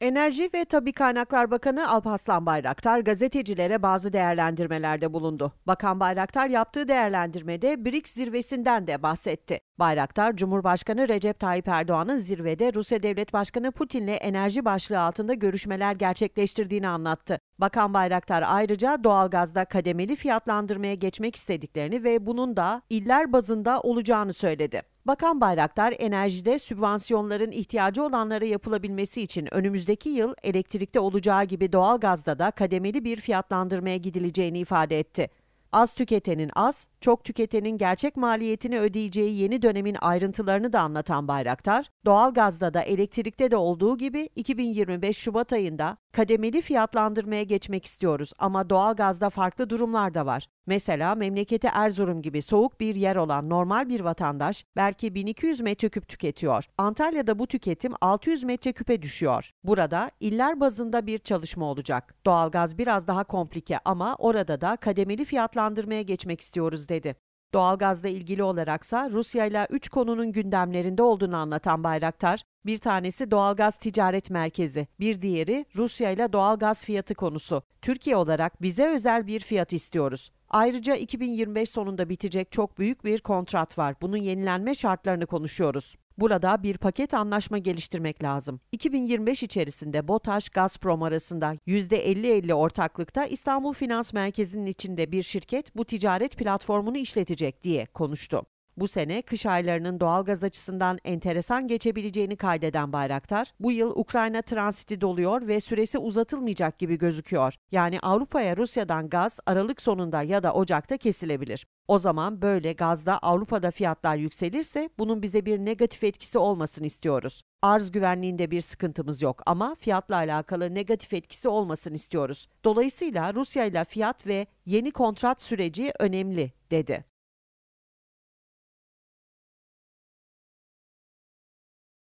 Enerji ve Tabi Kaynaklar Bakanı Alparslan Bayraktar gazetecilere bazı değerlendirmelerde bulundu. Bakan Bayraktar yaptığı değerlendirmede BRICS zirvesinden de bahsetti. Bayraktar, Cumhurbaşkanı Recep Tayyip Erdoğan'ın zirvede Rusya Devlet Başkanı Putin'le enerji başlığı altında görüşmeler gerçekleştirdiğini anlattı. Bakan Bayraktar ayrıca doğalgazda kademeli fiyatlandırmaya geçmek istediklerini ve bunun da iller bazında olacağını söyledi. Bakan Bayraktar, enerjide sübvansiyonların ihtiyacı olanlara yapılabilmesi için önümüzdeki yıl elektrikte olacağı gibi doğalgazda da kademeli bir fiyatlandırmaya gidileceğini ifade etti. Az tüketenin az, çok tüketenin gerçek maliyetini ödeyeceği yeni dönemin ayrıntılarını da anlatan Bayraktar, doğalgazda da elektrikte de olduğu gibi 2025 Şubat ayında kademeli fiyatlandırmaya geçmek istiyoruz ama doğalgazda farklı durumlar da var. Mesela memleketi Erzurum gibi soğuk bir yer olan normal bir vatandaş belki 1200 metreküp tüketiyor. Antalya'da bu tüketim 600 metreküpe düşüyor. Burada iller bazında bir çalışma olacak. Doğalgaz biraz daha komplike ama orada da kademeli fiyatlandırmaya geçmek istiyoruz dedi. Doğalgazla ilgili olaraksa Rusya ile 3 konunun gündemlerinde olduğunu anlatan Bayraktar, bir tanesi doğalgaz ticaret merkezi, bir diğeri Rusya ile doğalgaz fiyatı konusu. Türkiye olarak bize özel bir fiyat istiyoruz. Ayrıca 2025 sonunda bitecek çok büyük bir kontrat var. Bunun yenilenme şartlarını konuşuyoruz. Burada bir paket anlaşma geliştirmek lazım. 2025 içerisinde BOTAŞ Gazprom arasında %50-50 ortaklıkta İstanbul Finans Merkezi'nin içinde bir şirket bu ticaret platformunu işletecek diye konuştu. Bu sene kış aylarının doğalgaz açısından enteresan geçebileceğini kaydeden Bayraktar, bu yıl Ukrayna transiti doluyor ve süresi uzatılmayacak gibi gözüküyor. Yani Avrupa'ya Rusya'dan gaz Aralık sonunda ya da Ocak'ta kesilebilir. O zaman böyle gazda Avrupa'da fiyatlar yükselirse bunun bize bir negatif etkisi olmasını istiyoruz. Arz güvenliğinde bir sıkıntımız yok ama fiyatla alakalı negatif etkisi olmasını istiyoruz. Dolayısıyla Rusya ile fiyat ve yeni kontrat süreci önemli, dedi.